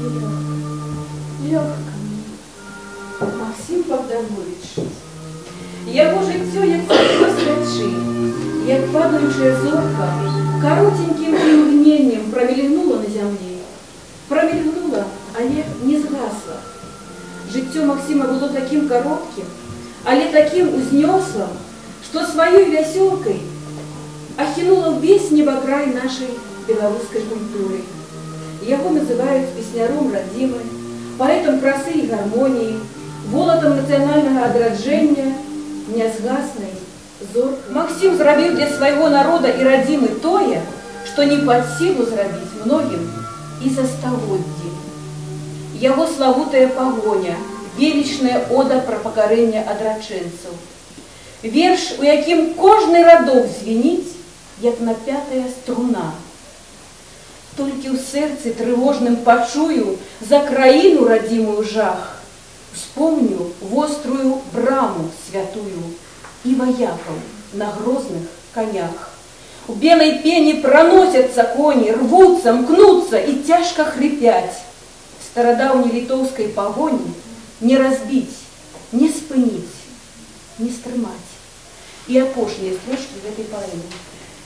легко, легко. Максим Богданович. Його все як світло свячи, як падающая зорка, коротеньким мгновенням промелькнуло на земле, Промелькнуло, а не не згасло. Життя Максима было таким коротким, але таким узнеслым, что своей веселкой охинула весь небокрай нашей белорусской культуры. Яго называюць песняром радзімы, паэтам красы і гармоніі, волатам нацыянальнага адраджэння, нязгаснай зоркай. Максім зрабіў для свайго народа і радзімы тое, што не пад сілу зрабіць многім і за стагоддзі. Яго славутая пагоня, велічная ода пра пакарэнне адрачэнцаў. Верш, у якім кожны радок звініць, як напятая струна. Толькі ў сэрцы трывожным пачую за краіну радзімую жах. Вспомню вострую браму святую і ваякаў на грозных конях. У белой пене проносятся кони, рвутся, мкнутся и тяжко хрипять. Стародавней литовской погони не разбить, не спынить, не стрымать. И опошние строчки в этой поэме.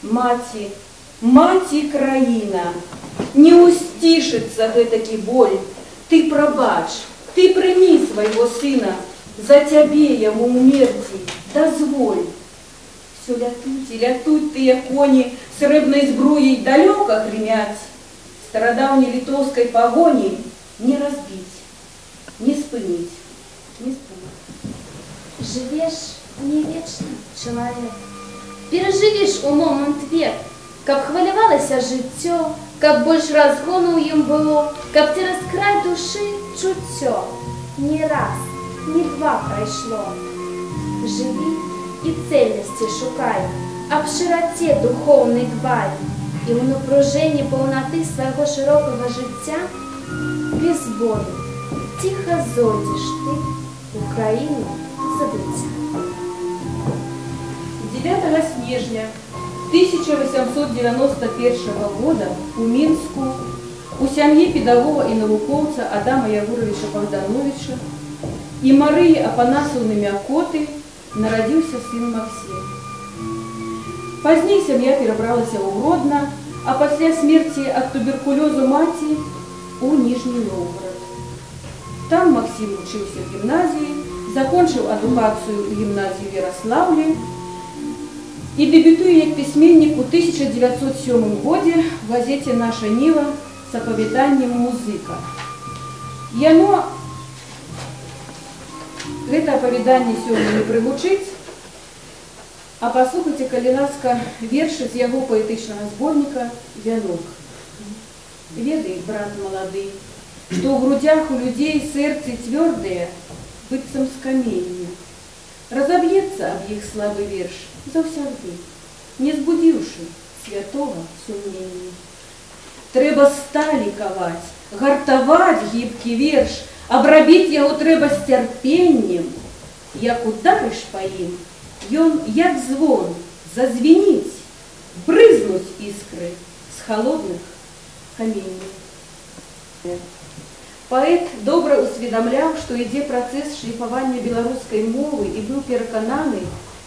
Маці, маці краіна, не усцішыцца гэтакі боль. Ты прабач, ты прымі свайго сына, за цябе яму умерці, дазволь. Все лятуть и лятуть тыя коні, срэбнай збруей далёка грымяць. Старадаўняй літоўскай пагоні не разбить, не спыніць, не спыніць. Живешь не вечно, человек. Переживешь у момент век, Каб хвалявалася жыццё, каб больш разгону ў ім было, каб цераз край душы чуццё. Не раз, не два прайшло. Жыві і цельнасці шукай, аб шыраце духоўнай дбай, і ў напружэнні паўнаты свайго шырокага жыцця без болю ціха зойдзеш ты у краіну забыцця. 9 снежня 1891 года у Мінску у сям'і педагога і навукоўца Адама Ягуровича Богдановича і Марыі Апанасаўны Мякоты нарадзіўся сын Максім. Пазней сям'я перабралася ў Гродна, а пасля смерці ад туберкулёзу маці у Ніжні Новгород. Там Максім вучыўся ў гімназіі, закончыў адукацыю ў гімназіі Ярослаўлі і дэбютуе як пісьменнік у 1907 годзе в газеце Наша Ніла з апавяданнем музыка. Яно гэта апавяданне сёння не прыгучыць, а паслухайце, калі ласка, вершы з яго паэтычнага зборніка вянок. Ведай, брат малады, што ў грудях у людзей сэрцы цвёрдыя, быццам з камення. Разаб'ецца аб іх слабы верш заўсягды, не збудзіўшы святого сумнення. Трэба сталі каваць, гартаваць гібкі верш, абрабіць яго трэба з цярпеннем. Як ударыш па ім, ён, як звон, зазвініць, брызнуць іскры з халодных каменняў. Паэт добра усведамляў, што ідзе працэс шліфавання беларускай мовы і быў перакананы,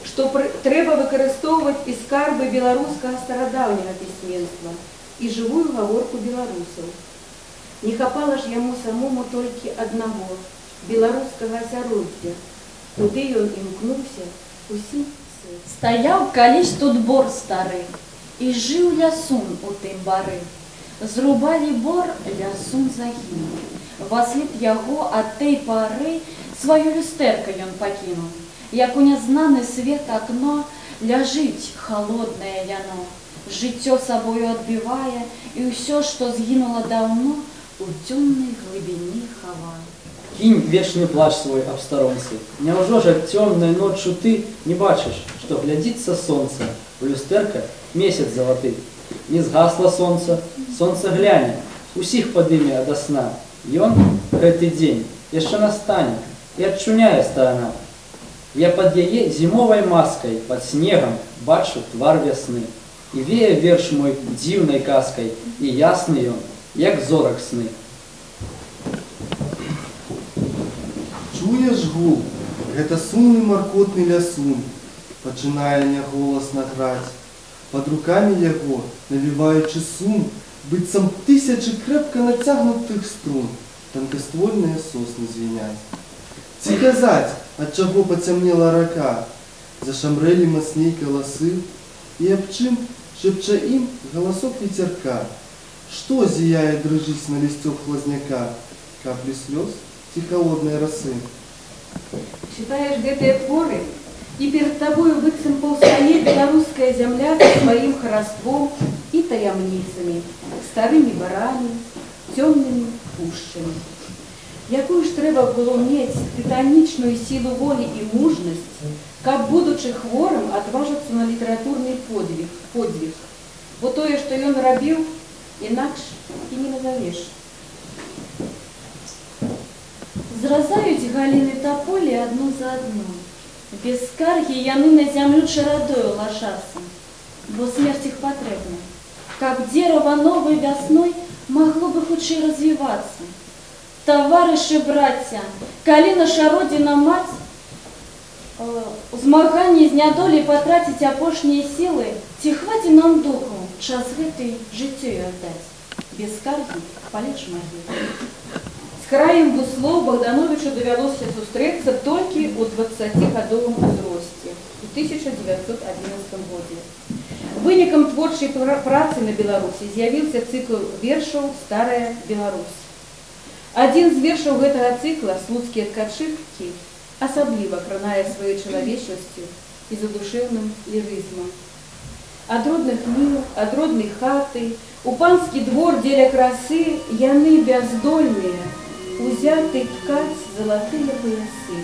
што трэба выкарыстоўваць і скарбы беларускага старадаўняга пісьменства і жывую гаворку беларусаў. Не хапала ж яму самому толькі аднаго беларускага асяроддзя, куды ён імкнуўся усім Стаяў калісь тут бор стары, і жыў лясун у тым бары. Зрубалі бор, лясун загінуў. Васлед яго ад той пары сваю люстэрка ён пакінуў. Як у нязнаны свет акно ляжыць халоднае яно. Жыццё сабою адбівае, і ўсё, што згінула даўно, у цёмнай глыбіні хавае. Кинь вечный плач свой об сторонце. Няўжо ж темной ночью ты не бачишь, что глядится солнце, в люстерка месяц залаты. Не згасло солнце, солнце гляне, усіх падыме ада сна. Ён гэты дзень яшчэ настане і адчуняе старана. Я под яе зімовай маской, под снегом бачу твар вясны. І вее верш мой дзіўнай казкай, і ясны ён, як зорак сны. Чуєш гул, гэта сумны маркотны лясун, пачынае няголасна граць. Пад рукамі яго, навіваючы сум, быццам тысячы крэпка нацягнутых струн, танкаствольныя сосны звіняць. Ці казаць, ад чаго пацямнела рака, зашамрэлі мацней каласы, і аб чым шепча ім галасок ветерка. Што зіяе дрыжыць на лісцёк хлазняка, каплі слёз ці халоднай расы. Читаешь гэтыя творы, и перед тобою быццам паўстае беларуская зямля со сваім хараством і таямніцамі, старымі барамі, цёмнымі пушчамі. Якую ж трэба было мець тытанічную сілу волі і мужнасць, каб, будучы хворым, адважыцца на літаратурны подвиг, подвиг. Бо тое, што ён рабіў, інакш і не назавеш. Зразаюць галіны таполі адну за адной. Без скаргі яны на зямлю чарадою лажацца, бо смерць іх патрэбна. Каб дзерава новай вясной магло бы хутчэй развівацца. Таварышы браця, калі наша родзіна маць э, у змаганні з нядолей патраціць апошнія сілы, ці хваці нам духу час гэтай жыццёй аддаць. Без скаргі палеч магілу. З краем буслоў Богдановичу давялося сустрэцца толькі ў 20гадовым узросце у 1911 годзе. Вынікам творчай пра- працы на Беларусі з'явіўся цыкл вершаў старая Беларусь. Адзін з вершаў гэтага цыкла слуцкія ткачыткі асабліва кранае сваёй чалавечнасцю і задушэўным лірызмам. Ад родных міл, ад роднай хаты, у панскі двор дзеля красы яны бяздольныя, узяты ткаць залатыя паясы.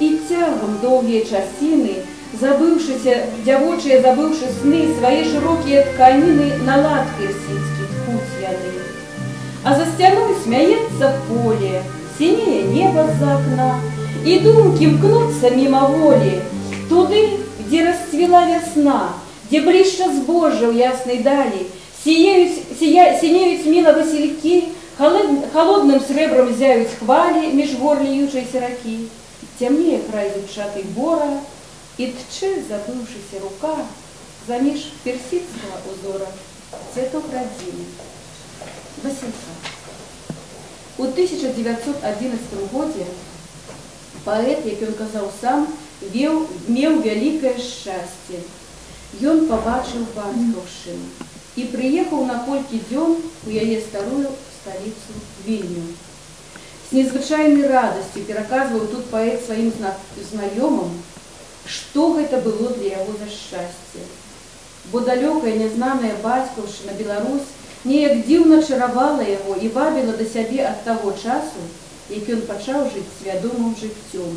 І цягам доўгія часіны, забыўшыся, дзявочыя забыўшы сны, свае шырокія тканіны на лад персідскі ткуць яны. А за сцяной смяецца поле, сінее неба з акна, і думкі мкнуцца міма волі, туды, где расцвела вясна, где блішча збожжа ў яснай далі, сіеюць, сія, сінеюць міла василькі, холод, холодным срэбрам зяюць хвалі між гор ліючайся ракі, цямнее край зубчатый бора, і тчэ забыўшыся рука заміж персідскага узора цветок радзіны. Василька. У 1911 годзе паэт, як ён казаў сам, веў, меў вялікае шчасце. Ён пабачыў бацькаўшчыну і прыехаў на колькі дзён у яе старую сталіцу вільню. З незвычайнай радасцю пераказваў тут паэт сваім зна- знаёмым, што гэта было для яго за шчасце. Бо далёкая нязнаная бацькаўшчына Беларусь неяк дзіўна чаравала яго і вабіла да сябе ад таго часу, як ён пачаў жыць свядомым жыццём.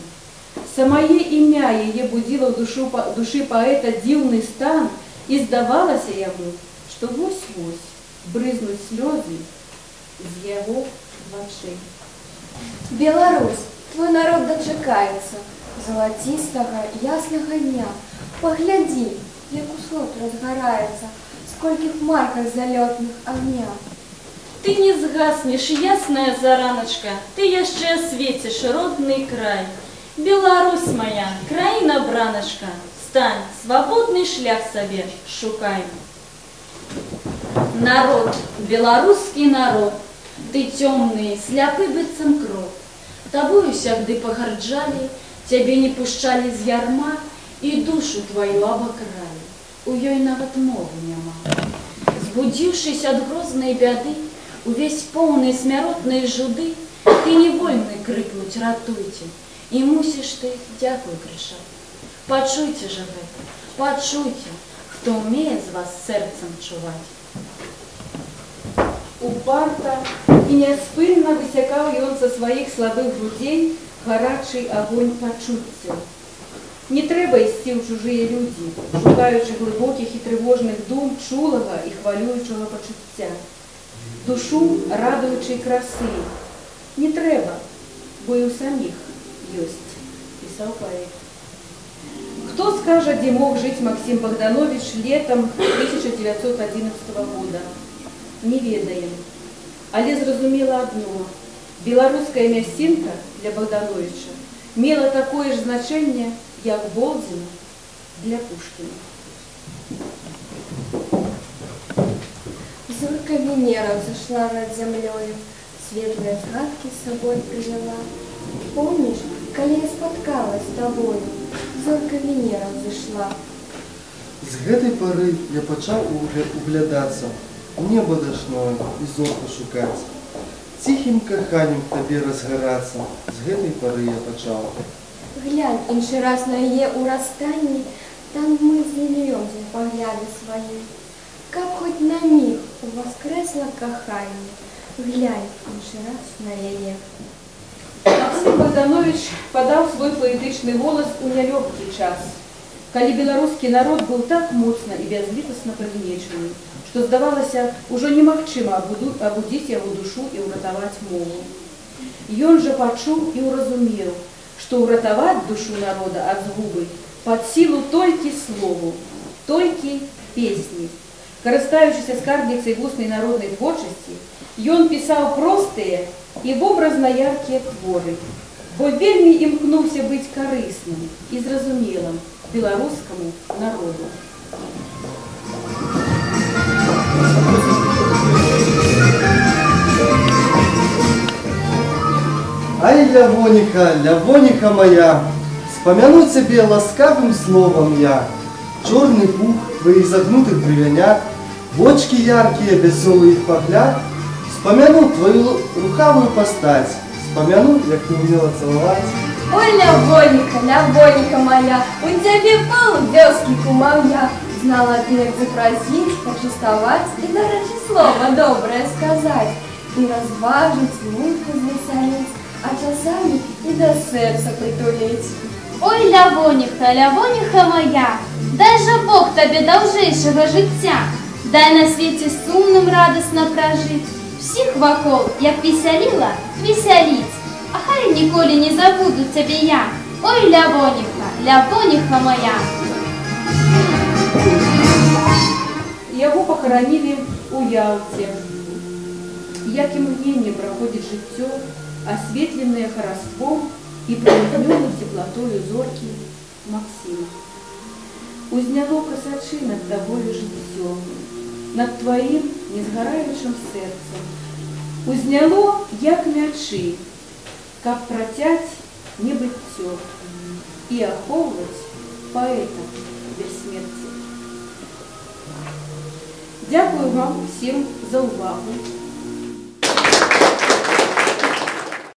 Самае імя яе будзіла ў душу, па- душы паэта дзіўны стан і здавалася яму, што вось-вось брызнуць слёзы з яго вачэй. Беларусь, твой народ дачакаецца залацістага яснага дня. Паглядзі, як услот разгараецца, сколькіх марках залётных агня. Ты не згаснеш, ясная зараначка, ты яшчэ асвеціш родны край. Беларусь моя, краіна браначка, стань, свабодны шлях сабе шукай. Народ, беларускі народ, ты цёмны, сляпы быццам крот. Табою сягды пагарджалі, цябе не пушчалі з ярма і душу тваю абакралі. У ёй нават мовы няма. Збудзіўшыся ад грознай бяды, увесь поўны смяротнай жуды, ты не вольны крыкнуць ратуйце, і мусіш ты дзякуй крычаць. Пачуйце жа гэта, пачуйце, хто ўмее з вас сэрцам чуваць. Упарта і няспынна высякаў ён са сваіх слабых грудзей гарачы агонь пачуццяў. Не трэба ісці ў чужыя людзі, шукаючы глыбокіх і трывожных дум чулага і хвалюючага пачуцця. Душу радуючай красы. Не трэба, бо і ў саміх ёсць, пісаў паэт. Хто скажа, дзе мог жыць Максім Богданович летом 1911 года? Не ведаем. Але зразумела адно. Беларуская мясцінка для Богдановича мела такое ж значэнне, як Болдзін для Пушкіна. Зорка Венера взошла над землей, Светлые згадки с собой привела. Помнишь, коли я споткалась с тобой, Зорка Венера взошла. З гэтай пары я пачаў угля- углядацца у неба дашное і зорку шукаць. Ціхім каханнем к табе разгарацца, з гэтай пары я пачаў. Глянь, інший раз на її у розстанні, там ми зільемся погляди свої. Как хоть на миг у воскресло кохання, глянь інший раз на її. Максим Богданович падаў свой паэтычны голас у нялёгкі час, калі беларускі народ быў так моцна і бязлітасна прыгнечаны, што здавалася, ужо немагчыма абуду- абудзіць яго душу і ўратаваць мову. Ён жа пачуў і ўразумеў, што ўратаваць душу народа ад згубы пад сілу толькі слову, толькі песні. Карыстаючыся скарбніцай вуснай народнай творчасці, ён пісаў простыя і вобразна яркія творы, бо вельмі імкнуўся быць карысным і зразумелым беларускаму народу. Ай, Лявоніха, Лявоніха моя, Спомяну тебе ласкавым словом я, Черный пух твоих загнутых бревенят, Бочки яркие, веселый их погляд, Вспомяну твою рухавую постать, Вспомяну, як ты умела целовать. Ой, Лявоніка, Лявоніка моя, у тебе полубёскику моя, Знала ты, як запросить, почувствовать и даже слово доброе сказать, И разважить, мульку звеселить, а часами и до сердца притулить. Ой, Лявоніха, Лявоніха моя, дай же Бог тобі довжейшого життя, дай на світі сумним радосно прожить, всіх вокол, як веселіла, веселіть, а хай ніколи не забуду тебе я. Ой, Лявоніха, Лявоніха моя. Яго пахаранілі ў Ялце. Як імгненне праходзіць жыццё, асветленае хараством і прымгнёны цеплатою зоркі Максіма. Узняло касачы над табою жыццё, над тваім незгараючым сэрцам. Узняло, як мячы, каб працяць небыццё і ахоўваць паэта бессмерці. Дякую вам всім за увагу.